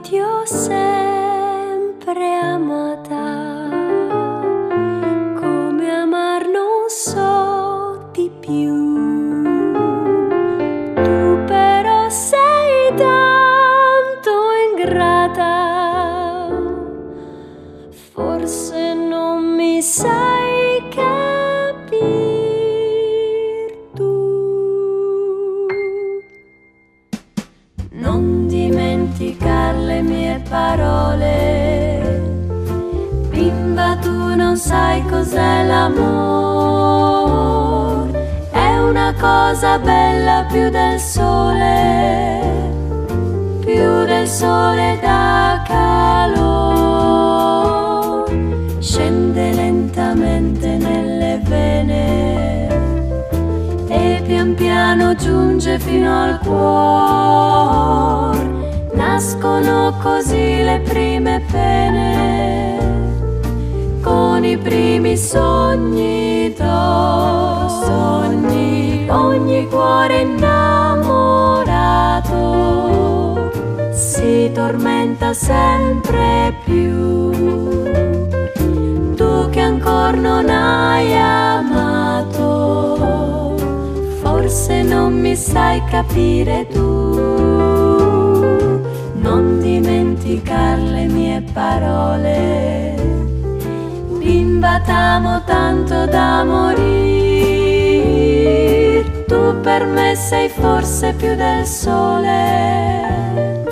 ti ho sempre amata, come amar non so di più. Tu però sei tanto ingrata, forse non mi sai capir tu. Non dimenticare parole. Bimba, tu non sai cos'è l'amore, è una cosa bella più del sole, più del sole da calore. Scende lentamente nelle vene e pian piano giunge fino al cuore nascono così le prime pene, con i primi sogni do, sogni, ogni cuore innamorato si tormenta sempre più. Tu che ancora non hai amato, forse non mi sai capire tu non dimenticar le mie parole. Bimba t'amo tanto da morire, tu per me sei forse più del sole,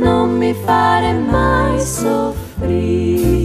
non mi fare mai soffrire.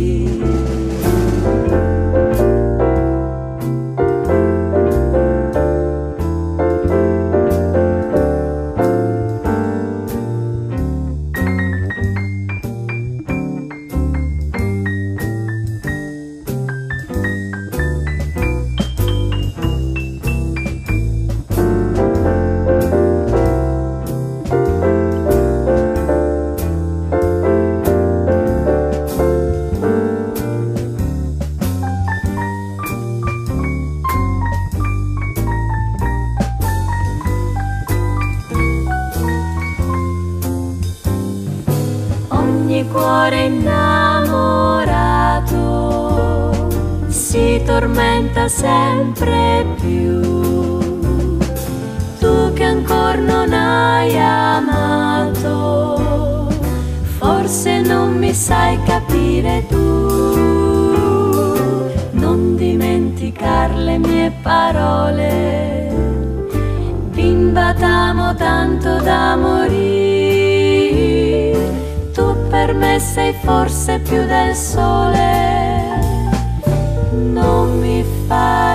Cuore innamorato si tormenta sempre più. Tu che ancora non hai amato, forse non mi sai capire tu. Non dimenticar le mie parole, bimba t'amo tanto da morire per me sei forse più del sole. Non mi fai